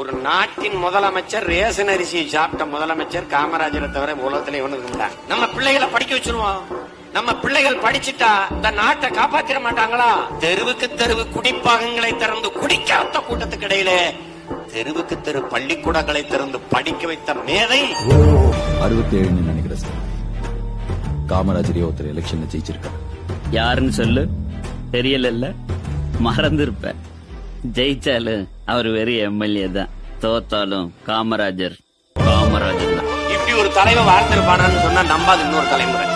ஒரு நாட்டின் முதலமைச்சர் ரேஷன் அரிசி சாப்பிட்ட முதலமைச்சர் காமராஜரை தவிர உலகத்துல இவனுக்கு நம்ம பிள்ளைகளை படிக்க வச்சிருவோம். நம்ம பிள்ளைகள் படிச்சுட்டா இந்த நாட்டை காப்பாத்திர மாட்டாங்களா? தெருவுக்கு தெருவு குடிப்பாகங்களை திறந்து குடிக்காத்த கூட்டத்துக்கு இடையிலே தெருவுக்கு தெரு பள்ளிக்கூடங்களை திறந்து படிக்க வைத்த மேதை. அறுபத்தி ஏழுன்னு நினைக்கிறேன் சார். காமராஜரே ஒருத்தர் எலெக்ஷன்ல ஜெயிச்சிருக்காரு. யாருன்னு சொல்லு. தெரியல மறந்திருப்ப ஜெயிச்சாலும் அவர் வெறும் எம்எல்ஏ தான். தோத்தாலும் காமராஜர். காமராஜர் தான். இப்படி ஒரு தலைவர் வாழ்ந்திருப்பானான்னு சொன்னா நம்பாது இன்னொரு தலைமுறை.